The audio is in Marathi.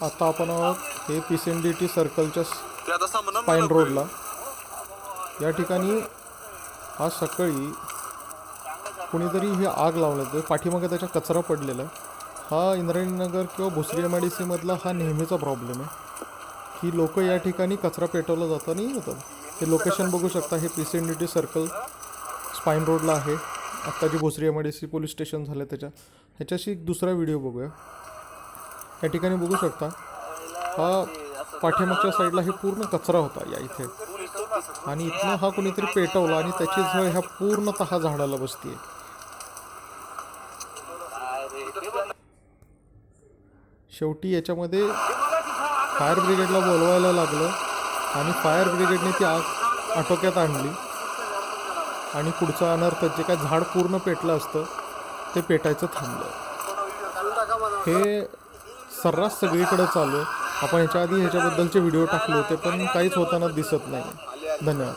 आता आपण आहोत हे P C N D T सर्कलच्या पाईन रोडला या ठिकाणी आज सकाळी कुणीतरी ही आग लावलं होतं पाठीमागे त्याच्या कचरा पडलेला आहे. हा इंद्रायणीनगर किंवा भोसरी एम आय डी सीमधला हा नेहमीचा प्रॉब्लेम आहे. की लोक या ठिकाणी कचरा पेटवला जाताना येतात. हे लोकेशन बघू शकता. हे P C N D T circle spine रोडला आहे. आत्ता जी Bhosari M I D C police station झालं त्याच्या. ह्याच्याशी एक दुसरा व्हिडिओ बघूया. या ठिकाणी बघू शकता. हा पाठीमागच्या साईडला हे पूर्ण कचरा होता या इथे. आणि इथनं हा कोणीतरी पेटवला आणि त्याची झळ ह्या पूर्णतः झाडाला बसतीये. शेवटी याच्यामध्ये फायर ब्रिगेडला बोलवायला लागलं आणि फायर ब्रिगेडने ती आग आटोक्यात आणली. आणि पुढचा अनर्थ जे काय झाड पूर्ण पेटलं असतं ते पेटायचं थांबलं. हे सर्रास सगळीकडे चालू आहे. आपण ह्याच्या आधी ह्याच्याबद्दलचे व्हिडिओ टाकले होते पण काहीच होताना दिसत नाही. धन्यवाद.